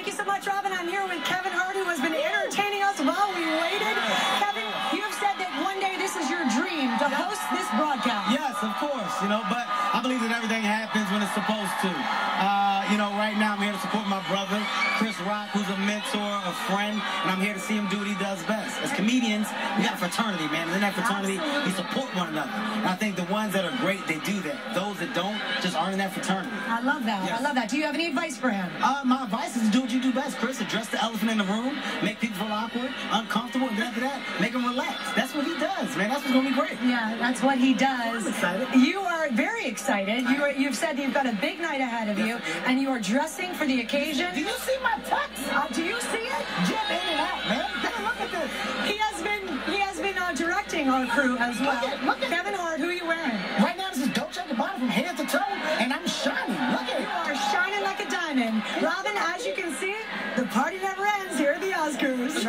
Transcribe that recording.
Thank you so much, Robin. I'm here with Kevin Hart, who has been entertaining us while we waited. Kevin, you have said that one day this is your dream to host this broadcast. Yes, of course, you know, but I believe that everything happens when it's supposed to. Uh, you know, right now I'm here to support my brother, Chris Rock, who's a mentor, a friend, and I'm here to see him do what he does best. As comedians, we got a fraternity, man. And in that fraternity, we support one another. And I think the ones that are great, they do that. Those that don't just aren't in that fraternity. I love that. Yes. I love that. Do you have any advice for him? Uh, my advice is to do what you do best, Chris. Address the elephant in the room, make people feel awkward, uncomfortable, and then after that, make them relax. Man. That's what's gonna be great. Yeah, that's what he does. I'm excited. You are very excited. You are, you've said you've got a big night ahead of you, and you are dressing for the occasion. Do you see my tux? Uh, do you see it? Jim in and out, man. Look at this. He has been he has been uh, directing our crew as well. Look at- look at- Kevin Hart, who are you wearing? Right now, this is Dolce & Gabbana from head to toe, and I'm shining. Look at You it. are shining like a diamond. Robin, as you can see, the party never ends here at the Oscars.